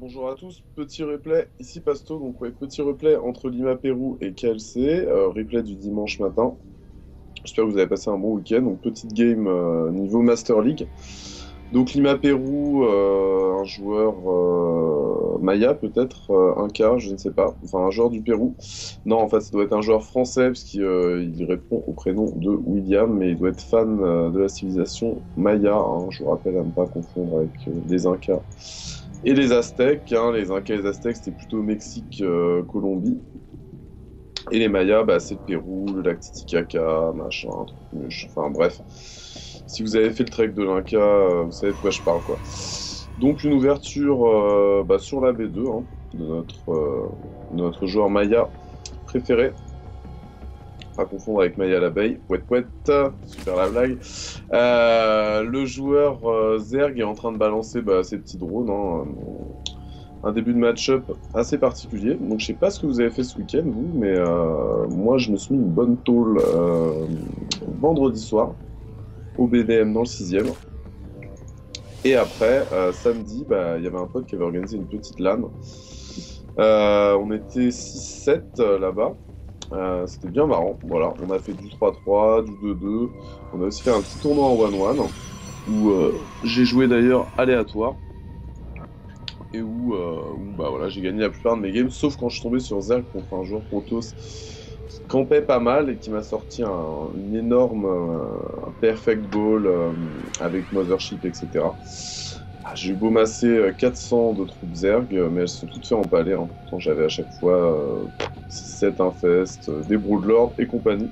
Bonjour à tous, petit replay, ici Pasto, donc petit replay entre Lima Pérou et KLC, euh, replay du dimanche matin. J'espère que vous avez passé un bon week-end, donc petite game euh, niveau Master League. Donc Lima Pérou, euh, un joueur Maya peut-être, un je ne sais pas, enfin un joueur du Pérou. Non, en fait, ça doit être un joueur français parce qu'il il répond au prénom de William, mais il doit être fan de la civilisation Maya. hein. je vous rappelle à ne pas confondre avec les Incas et les Aztèques. hein. Les Incas et les Aztèques, c'était plutôt Mexique, euh, Colombie. Et les Mayas, bah, c'est le Pérou, le lac Titicaca, machin, truc, enfin bref. Si vous avez fait le trek de l'Inca, euh, vous savez de quoi je parle, quoi. Donc une ouverture euh, bah, sur la B2 hein, de notre joueur Maya préféré. Pas confondre avec Maya l'abeille. Pouette pouette, super la blague. Euh, le joueur euh, Zerg est en train de balancer bah, ses petits drones. hein, euh, un début de match-up assez particulier. Donc je sais pas ce que vous avez fait ce week-end, vous, mais moi je me suis mis une bonne tôle vendredi soir au BDM dans le 6ème. Et après, samedi, bah, il y avait un pote qui avait organisé une petite LAN. On était 6-7 euh, là-bas. Euh, C'était bien marrant. Voilà, on a fait du 3-3, du 2-2. On a aussi fait un petit tournoi en 1-1 où euh, j'ai joué d'ailleurs aléatoire et où, euh, où, bah voilà, j'ai gagné la plupart de mes games, sauf quand je suis tombé sur Zerg contre un joueur Protoss qui campait pas mal et qui m'a sorti un, énorme perfect ball avec Mothership, etc. Ah, j'ai eu beau masser euh, 400 de troupes Zerg, mais elles se sont toutes fait empaler. Hein. Pourtant, j'avais à chaque fois 6-7 infestes, euh, des Broodlords et compagnie.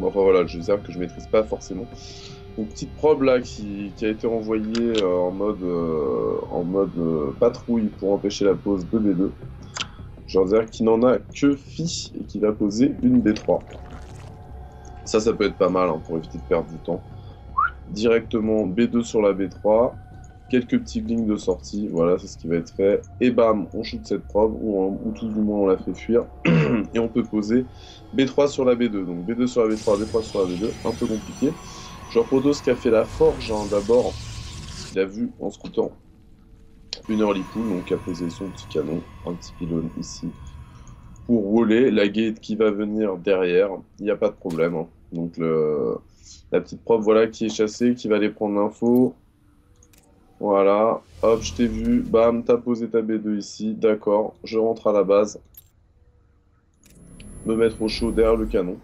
Enfin voilà, jeu Zerg que je maîtrise pas forcément. Donc petite probe là qui, a été envoyée euh, en mode, euh, patrouille pour empêcher la pose de B2. Genre Zerg qui n'en a que Phi et qui va poser une B3. Ça, ça peut être pas mal hein, pour éviter de perdre du temps. Directement B2 sur la B3. Quelques petits lignes de sortie, voilà, c'est ce qui va être fait. Et bam, on shoot cette probe, ou, en- ou tout du moins on la fait fuir. et on peut poser B3 sur la B2. Donc B2 sur la B3, B3 sur la B2, un peu compliqué. Genre Protos qui a fait la forge hein, d'abord, il a vu en scoutant une early pool, donc a posé son petit canon, un petit pylône ici pour rouler. La gate qui va venir derrière, il n'y a pas de problème. hein. Donc la petite probe voilà qui est chassée, qui va aller prendre l'info. Voilà, hop, je t'ai vu, bam, t'as posé ta B2 ici, d'accord, je rentre à la base, me mettre au chaud derrière le canon.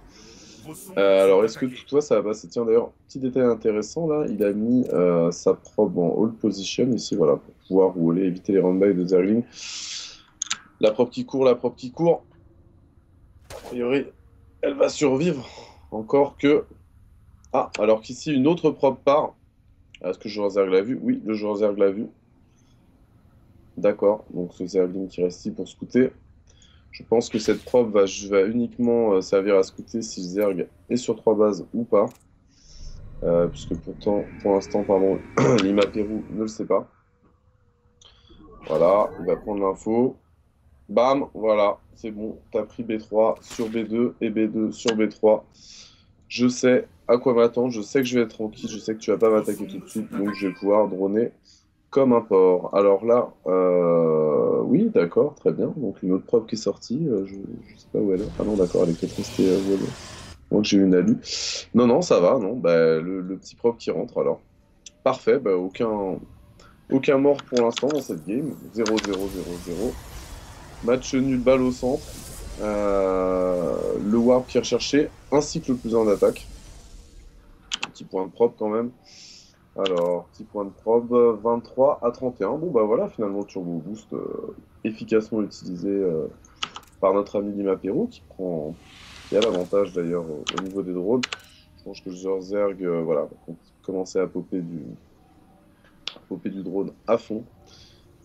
Euh, alors, est-ce que toi ça va passer? Tiens, d'ailleurs, petit détail intéressant là, il a mis euh, sa probe en hold position ici, voilà, pour pouvoir rouler, éviter les roundbacks de Zergling. La probe qui court, la probe qui court. A priori, elle va survivre. Encore que. Ah, alors qu'ici, une autre probe part. Est-ce que le joueur Zerg l'a vu? Oui, le joueur Zerg l'a vu. D'accord, donc ce Zergling qui reste ici pour scouter. Je pense que cette va, va uniquement euh, servir à scouter si Zerg est sur trois bases ou pas. Euh, puisque pourtant, pour l'instant, pardon, Lima Pérou ne le sait pas. Voilà, il va prendre l'info. Bam, voilà, c'est bon. T'as pris B3 sur B2 et B2 sur B3. Je sais à quoi m'attendre, je sais que je vais être tranquille, je sais que tu vas pas m'attaquer tout de suite, donc je vais pouvoir droner comme un porc. Alors là, euh, oui, d'accord, très bien. Donc une autre probe qui est sortie, euh, je, sais pas où elle est. Ah non, d'accord, elle est peut-être restée euh, que j'ai une alu. Non, non, ça va, non. Bah, le, petit probe qui rentre alors. Parfait, bah, aucun, aucun mort pour l'instant dans cette game. 0-0-0-0. Match nul, balle au centre. Le warp qui est recherché, ainsi que le plus en attaque. Petit point de probe quand même. Alors, petit point de probe, 23 à 31. Bon, bah voilà, finalement, Turbo Boost euh, efficacement utilisé euh, par notre ami Lima Perro, qui prend, a l'avantage d'ailleurs au, au niveau des drones. Je pense que le joueur Zerg, euh, voilà, va commencer à popper du, drone à fond.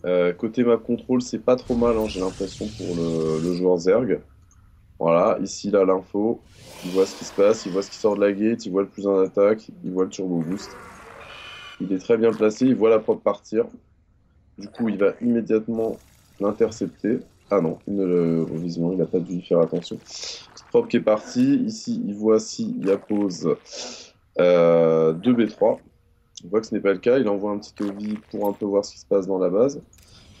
Euh, côté map control, c'est pas trop mal, hein, j'ai l'impression, pour le joueur Zerg. Voilà, ici, là, l'info. Il voit ce qui se passe, il voit ce qui sort de la gate, il voit le plus en attaque, il voit le turbo boost. Il est très bien placé, il voit la probe partir. Du coup, il va immédiatement l'intercepter. Ah non, il ne le... il n'a pas dû y faire attention. Probe qui est partie. Ici, il voit s'il y a pause euh, 2B3. On voit que ce n'est pas le cas. Il envoie un petit OV pour un peu voir ce qui se passe dans la base.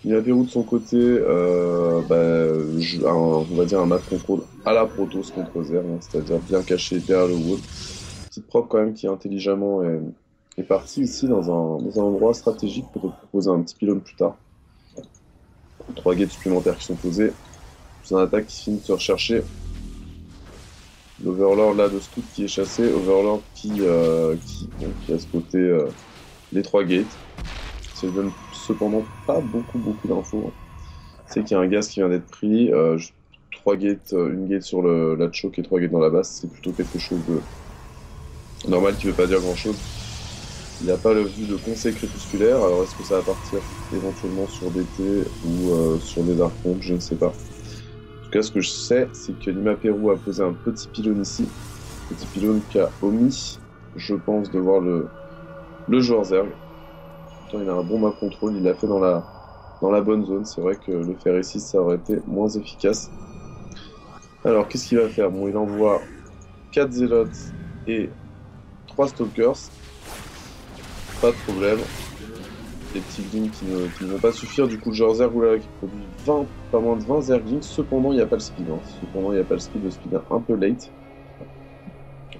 Pérou de son côté, euh, bah, on va dire un match contrôle à la Protoss contre Zerg, hein, c'est-à-dire bien caché derrière le wood. Petite prop quand même qui intelligemment est, parti ici dans un, un endroit stratégique, peut-être proposer un petit pylône plus tard. Trois gates supplémentaires qui sont posés. C'est un attaque qui finit de se rechercher. L'Overlord là de Scout qui est chassé, Overlord qui, euh, qui, a spoté euh, les trois gates. Cependant pas beaucoup beaucoup d'infos. C'est qu'il y a un gaz qui vient d'être pris. Euh, trois gates, euh, une gate sur le, la choke et trois gates dans la base, c'est plutôt quelque chose de normal qui veut pas dire grand chose. Il n'y a pas le vue de conseil crépusculaire, alors est-ce que ça va partir éventuellement sur DT ou euh, sur des Darkroom Je ne sais pas. En tout cas, ce que je sais, c'est que Lima Perou a posé un petit pylône ici. Petit pylône qui a omis, je pense, de voir le, le joueur Zerg. Il a un bon map contrôle, il l'a fait dans la, dans la bonne zone. C'est vrai que le faire ici, ça aurait été moins efficace. Alors, qu'est-ce qu'il va faire? Bon, il envoie 4 Zealots et 3 Stalkers pas de problème. Des petits glings qui ne, vont pas suffire. Du coup, genre Zerg qui produit 20, pas moins de 20 Zerglings. Cependant, il n'y a pas le speed. Hein. Cependant, il n'y a pas le speed. Le speed est un peu late.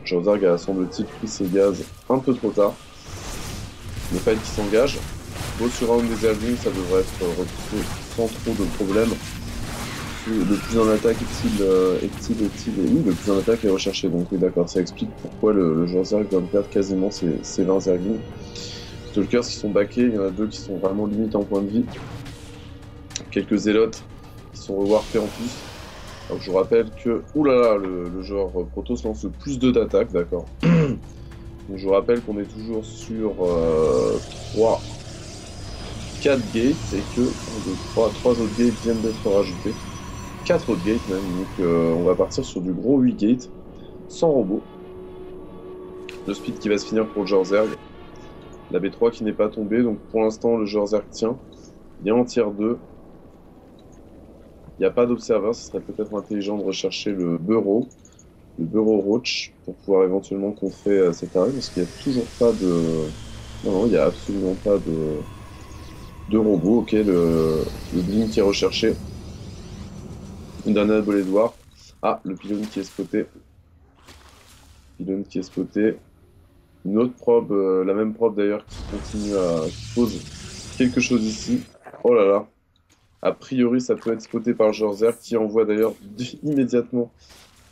Genre Zerg a semble-t-il pris ses gaz un peu trop tard. Le fight qui s'engage. Beau un des Zerglings, ça devrait être repoussé sans trop de problèmes. Le plus en attaque est-il euh, est-il est-il oui, le plus en attaque est recherché donc oui d'accord ça explique pourquoi le, le joueur Zerg de perdre quasiment ses, ses 20 Zerglings. Stalkers qui sont backés, il y en a deux qui sont vraiment limites en point de vie. Quelques zélotes qui sont rewarpés en plus. Alors je vous rappelle que, oulala, le, le joueur Protoss lance plus 2 d'attaque, d'accord. je vous rappelle qu'on est toujours sur euh, 3, 4 gates et que 3, 3 autres gates viennent d'être rajoutés. 4 autres gates même, donc euh, on va partir sur du gros 8 gates, sans robot. Le speed qui va se finir pour le Zerg. La B3 qui n'est pas tombée, donc pour l'instant le joueur Zerg tient. Il est en tier 2. Il n'y a pas d'observeur, ce serait peut-être intelligent de rechercher le bureau, le bureau Roach, pour pouvoir éventuellement contrer euh, cette arrêt, parce qu'il n'y a toujours pas de... Non, non, il n'y a absolument pas de, de robot. Ok, le, le qui est recherché. Une dernière bolée de Ah, le pylône qui est spoté. Pylône qui est spoté. Une autre probe, euh, la même probe d'ailleurs, qui continue à. qui pose quelque chose ici. Oh là là. A priori, ça peut être spoté par Jorzer, qui envoie d'ailleurs immédiatement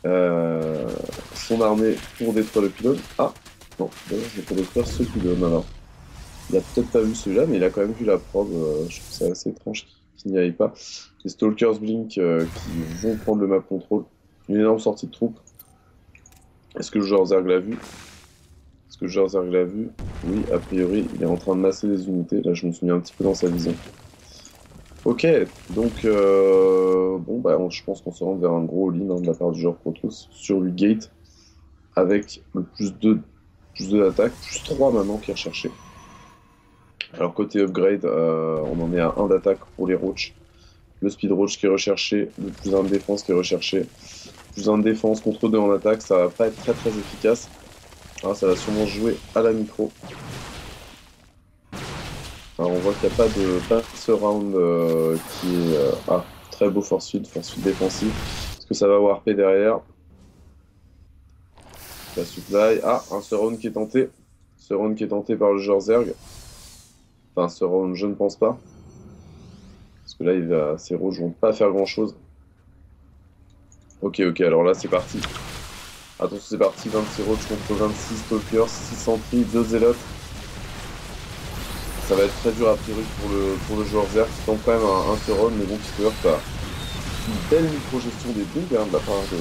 euh, son armée pour détruire le pylône. Ah Non, vais pas détruire ce pylône alors. Il a peut-être pas vu celui-là, mais il a quand même vu la probe. Euh, je trouve ça assez étrange qu'il n'y aille pas. Les Stalkers Blink euh, qui vont prendre le map control. Une énorme sortie de troupes. Est-ce que le joueur Zerg l'a vu? Est-ce que Jerzerg l'a vu? Oui, a priori, il est en train de masser les unités. Là, je me mis un petit peu dans sa vision. Ok, donc euh, bon, bah, je pense qu'on se rend vers un gros lean hein, de la part du joueur Protoss sur le gate avec le plus 2 plus d'attaque, plus 3 maintenant qui est recherché. Alors côté upgrade, euh, on en est à 1 d'attaque pour les roach. Le speed roach qui est recherché, le plus 1 de défense qui est recherché. Plus 1 de défense contre 2 en attaque, ça va pas être très très efficace. Ah, ça va sûrement jouer à la micro. Alors on voit qu'il n'y a pas de pass round euh, qui est... Euh, ah, très beau force field, force défensif. Est-ce que ça va warper derrière? La supply. Ah, un surround qui est tenté. Surround qui est tenté par le joueur Zerg. Enfin, surround, je ne pense pas. Parce que là, ces rouges vont pas faire grand chose. Ok, ok, alors là, c'est parti. Attention, c'est parti, 26 roach contre 26 stalkers, 6 sentries, 2 zélotes. Ça va être très dur a priori pour le, pour le joueur Zerg qui tente quand même un, un mais bon, qui se heurte à une belle micro-gestion des bugs hein, de la part de,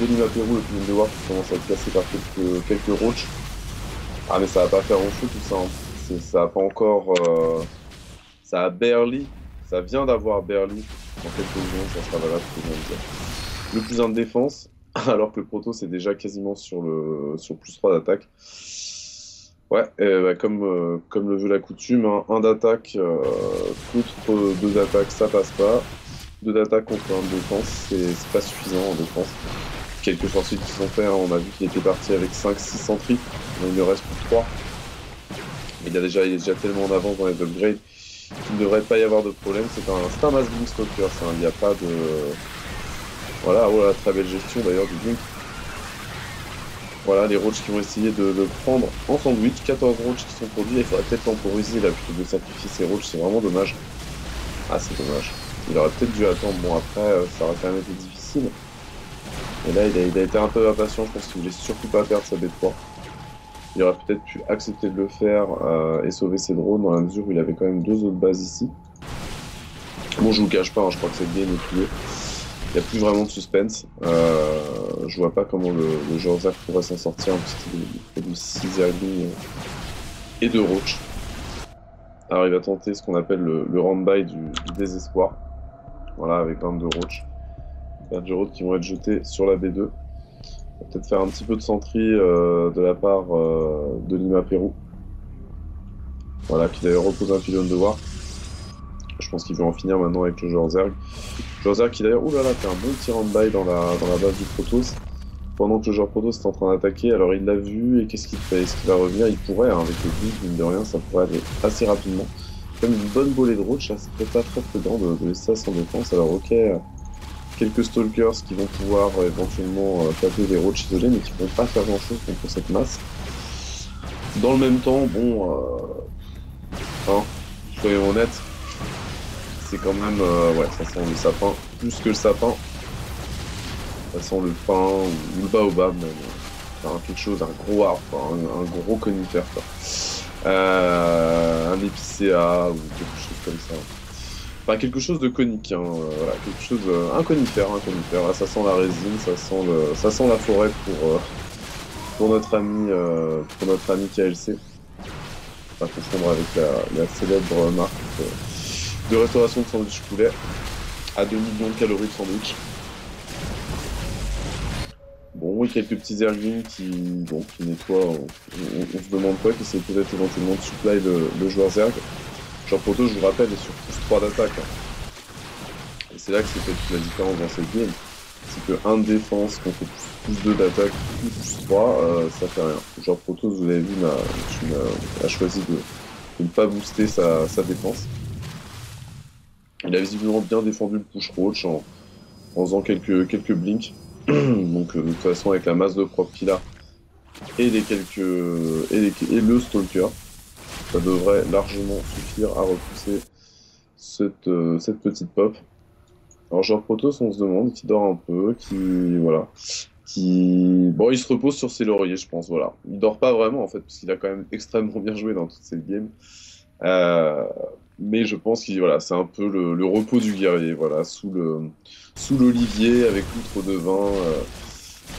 de Lima Pérou, le film de War qui commence à être cassé par quelques, quelques roach. Ah, mais ça va pas faire long feu tout ça. Hein. Ça a pas encore. Euh, ça a barely. Ça vient d'avoir barely. En quelques secondes, ça sera valable pour le Le plus en défense, alors que le proto c'est déjà quasiment sur le sur plus 3 d'attaque. Ouais, bah, comme, euh, comme le veut la coutume, hein, un d'attaque euh, contre deux d'attaque, ça passe pas. Deux d'attaque contre un de défense, c'est pas suffisant en défense. Quelques forces qui sont faits, hein, on a vu qu'il était parti avec 5-6 centriques, il ne reste plus 3. Il, a déjà, il est déjà tellement en avance dans les upgrades Il ne devrait pas y avoir de problème. C'est un, un Mass Blink Stalker, il n'y a pas de... Voilà, oh très belle gestion d'ailleurs du Blink. Voilà, les roaches qui vont essayer de le prendre en sandwich. 14 roaches qui sont produits. Il faudrait peut-être temporiser là plutôt que de sacrifier ces roaches. C'est vraiment dommage. Ah, c'est dommage. Il aurait peut-être dû attendre. Bon, après, euh, ça aurait quand même été difficile. Et là, il a, été un peu impatient. Je pense qu'il voulait surtout pas perdre sa B3. Il aurait peut-être pu accepter de le faire euh, et sauver ses drones dans la mesure où il avait quand même deux autres bases ici. Bon, je vous cache pas, hein, je crois que cette game est. Il n'y a plus vraiment de suspense. Euh, je vois pas comment le, le pourrait s'en sortir, parce qu'il de 6 euh, et de Roach. Alors il va tenter ce qu'on appelle le, le round-by du, désespoir. Voilà, avec 22 Roach. 22 Roach qui vont être jetés sur la B2. On va peut-être faire un petit peu de sentry euh, de la part euh, de Lima Pérou. Voilà, qui d'ailleurs repose un pylône de voir. Je pense qu'il veut en finir maintenant avec le joueur Zerg. Qui d'ailleurs, oulala, fait un bon petit round-by dans la, dans la base du Protoss pendant que le joueur Protoss est en train d'attaquer. Alors il l'a vu et qu'est-ce qu'il fait? Est-ce qu'il va revenir? Il pourrait, hein, avec le but, mine de rien, ça pourrait aller assez rapidement. Comme une bonne volée de roach, ça serait pas très prudent de, de laisser ça sans défense. Alors ok, quelques stalkers qui vont pouvoir euh, éventuellement euh, taper des roaches isolés, mais qui ne vont pas faire grand chose contre cette masse. Dans le même temps, bon, euh, hein, soyons honnêtes, c'est quand même, euh, ouais, ça sent le sapin, plus que le sapin. Ça sent le pain ou le baobab même. Enfin, quelque chose, un gros arbre, un, gros conifère. Quoi. Euh, un épicéa ou quelque chose comme ça. Enfin, quelque chose de conique, hein, euh, quelque chose, un conifère, un conifère. ça sent la résine, ça sent, ça sent la forêt pour, pour notre ami, pour notre ami KLC. Pas confondre avec la célèbre marque de restauration de sandwich poulet à 2 millions de calories de sandwich. Bon, et quelques petits erglings qui, qui nettoient, on, se demande quoi, qui essaient peut-être éventuellement de supply le, joueur Zerg. Genre Proto, je vous rappelle, est sur plus 3 d'attaque. Hein. Et c'est là que c'est fait toute la différence dans cette game. C'est que 1 de défense contre plus, 2 d'attaque, plus 3, euh, ça fait rien. Genre Proto, vous l'avez vu, a, choisi de, ne pas booster sa défense. Il a visiblement bien défendu le push roach en, faisant quelques, quelques blinks. Donc euh, de toute façon avec la masse de prop qu'il a et les quelques et, et, le stalker, ça devrait largement suffire à repousser cette, euh, cette petite pop. Alors genre Protoss on se demande qui dort un peu, qui voilà, qui bon il se repose sur ses lauriers je pense voilà. Il dort pas vraiment en fait parce qu'il a quand même extrêmement bien joué dans toute cette game. Euh, mais je pense que voilà, c'est un peu le, repos du guerrier, voilà, sous l'olivier avec l'outre de vin euh,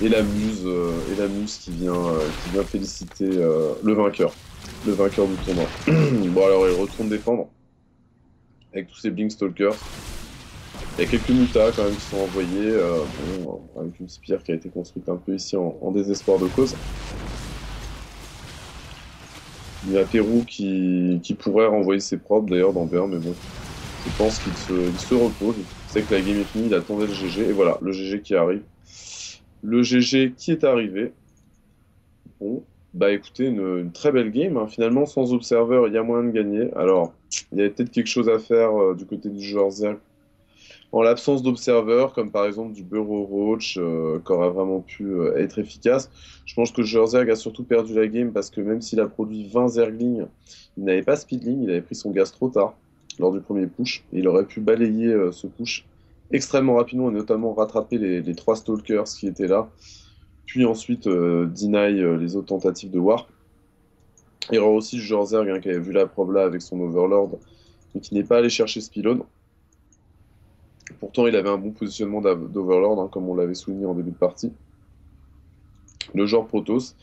et la muse euh, et la muse qui vient euh, qui vient féliciter le vainqueur, le vainqueur du tournoi. bon alors il retourne défendre avec tous ces Blink Stalkers. Il y a quelques mutas quand même qui sont envoyés, avec une spire qui a été construite un peu ici en désespoir de cause. Il y a Pérou qui, pourrait renvoyer ses propres d'ailleurs dans BR, mais bon, je pense qu'il se, se repose. C'est que la game est finie, il attendait le GG, et voilà, le GG qui arrive. Le GG qui est arrivé. Bon, bah écoutez, une, très belle game. Hein. Finalement, sans observeur, il y a moyen de gagner. Alors, il y avait peut-être quelque chose à faire euh, du côté du joueur Zerg en l'absence d'observeurs, comme par exemple du Bureau Roach, euh, qui aurait vraiment pu euh, être efficace. Je pense que Zerg a surtout perdu la game parce que même s'il a produit 20 Zerglings, il n'avait pas Speedling, il avait pris son gaz trop tard lors du premier push, il aurait pu balayer euh, ce push extrêmement rapidement, et notamment rattraper les, trois Stalkers qui étaient là, puis ensuite deny les autres tentatives de Warp. Il y aura aussi Zerg hein, qui avait vu la preuve là avec son Overlord, mais qui n'est pas allé chercher ce Pourtant, il avait un bon positionnement d'Overlord, hein, comme on l'avait souligné en début de partie. Le genre Protoss,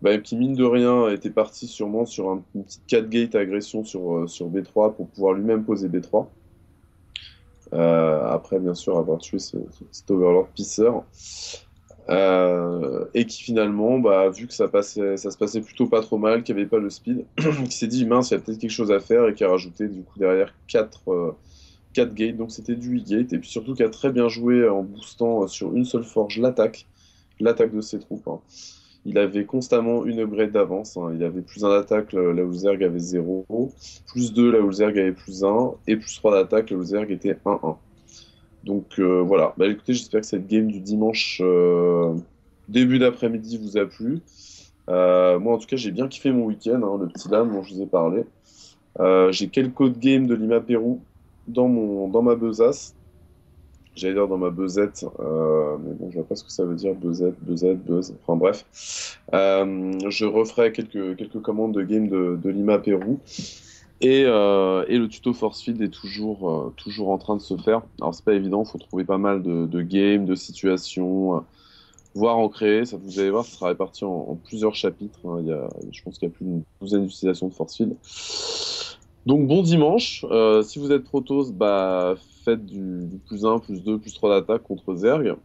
bah, qui mine de rien était parti sûrement sur un, une petite 4 gate agression sur, euh, sur B3 pour pouvoir lui-même poser B3. Euh, après, bien sûr, avoir tué cet Overlord pisseur. Euh, et qui finalement, bah, vu que ça se passait plutôt pas trop mal, qu'il n'y avait pas le speed, qui s'est dit mince, il y a peut-être quelque chose à faire et qui a rajouté du coup derrière 4, 4 gates, donc c'était du 8 gate, et puis surtout qui a très bien joué en boostant sur une seule forge l'attaque, l'attaque de ses troupes. Hein. il avait constamment une upgrade d'avance. Hein. Il avait plus 1 d'attaque là où Zerg avait 0, plus 2 là où Zerg avait plus 1, et plus 3 d'attaque là où Zerg était 1-1. Donc euh, voilà, bah, écoutez, j'espère que cette game du dimanche euh, début d'après-midi vous a plu. Euh, moi en tout cas, j'ai bien kiffé mon week-end, hein, le petit lame dont je vous ai parlé. j'ai quelques autres games de Lima Pérou dans, mon, dans ma besace. J'allais dire dans ma buzzette, mais bon, je vois pas ce que ça veut dire, buzzette, buzzette, buzz, enfin bref. je referai quelques, quelques commandes de games de, Lima Pérou. Et, euh, et, le tuto force field est toujours, euh, toujours en train de se faire. Alors c'est pas évident, il faut trouver pas mal de, de games, de situations, euh, voire en créer. Ça, vous allez voir, ça sera réparti en, plusieurs chapitres. Hein. Il y a, je pense qu'il y a plus d'une douzaine d'utilisations de force field. Donc bon dimanche. si vous êtes Protoss, bah, faites du, plus 1, plus 2, plus 3 d'attaque contre Zerg.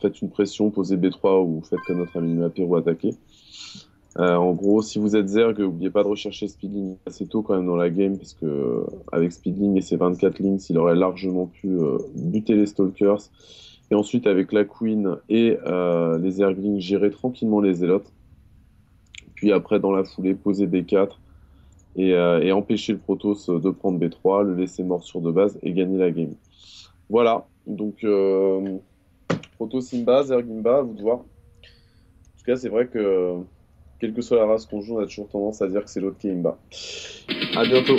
faites une pression, posez B3 ou faites comme notre ami Mapero attaquer. Euh, en gros, si vous êtes Zerg, n'oubliez pas de rechercher Speedling assez tôt quand même dans la game, parce que avec Speedling et ses 24 links, il aurait largement pu euh, buter les Stalkers. Et ensuite, avec la Queen et euh, les Zerglings, gérer tranquillement les Zélotes. Puis après, dans la foulée, poser B4 et, et, empêcher le Protoss de prendre B3, le laisser mort sur de base et gagner la game. Voilà, donc Protoss Simba, Zerg Imba, à vous de voir. En tout cas, c'est vrai que quelle que soit la race qu'on joue, on a toujours tendance à dire que c'est l'autre qui est Imba. A bientôt